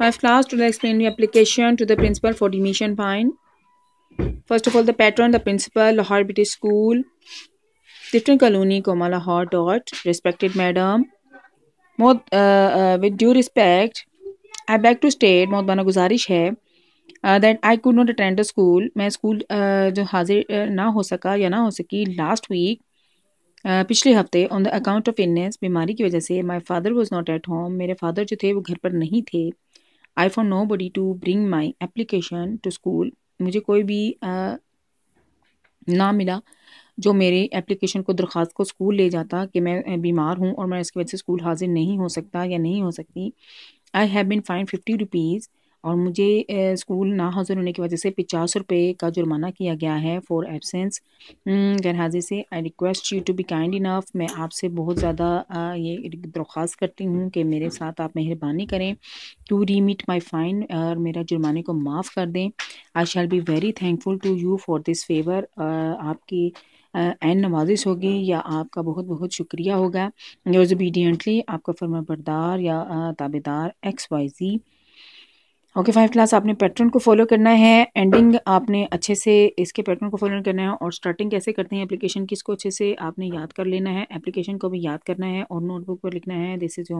Five class to explain the application to the principal for admission fine. First of all, the patron, the principal, Lahore British School, Different Colony, Koma Lahore dot. Respected madam, uh, uh, with due respect, I beg to state بہت بنا گزارش ہے that I could not attend the school میں school جو حاضر نہ ہو سکا یا نہ ہو سکی لاسٹ ویک پچھلے ہفتے آن دا اکاؤنٹ آف انس بیماری کی وجہ سے my father was not at home میرے فادر جو تھے وہ گھر پر نہیں تھے I found nobody to bring my application to school. مجھے کوئی بھی نہ ملا جو میرے اپلیکیشن کو درخواست کو اسکول لے جاتا کہ میں بیمار ہوں اور میں اس کی وجہ سے اسکول حاضر نہیں ہو سکتا یا نہیں ہو سکتی۔ I have been fine fifty rupees اور مجھے اسکول نہ حاضر ہونے کی وجہ سے پچاس روپے کا جرمانہ کیا گیا ہے فور ایبسینس۔ غیر حاضر سے I request you to be kind enough میں آپ سے بہت زیادہ یہ درخواست کرتی ہوں کہ میرے ساتھ آپ مہربانی کریں۔ To remit my fine اور میرا جرمانے کو معاف کر دیں۔ I shall be very thankful to you for this favour آپ کی این نوازش ہوگی یا آپ کا بہت بہت شکریہ ہوگا۔ یوز اوبیڈینٹلی آپ کا فرما بردار یا تابے دار X Y Z okay five class آپ نے پیٹرن کو فالو کرنا ہے اینڈنگ آپ نے اچھے سے اس کے پیٹرن کو فالو کرنا ہے اور اسٹارٹنگ کیسے کرتے ہیں اپلیکیشن کس کو اچھے سے آپ نے یاد کر لینا ہے اپلیکیشن کو بھی یاد کرنا ہے اور نوٹ بک پر لکھنا ہے دس از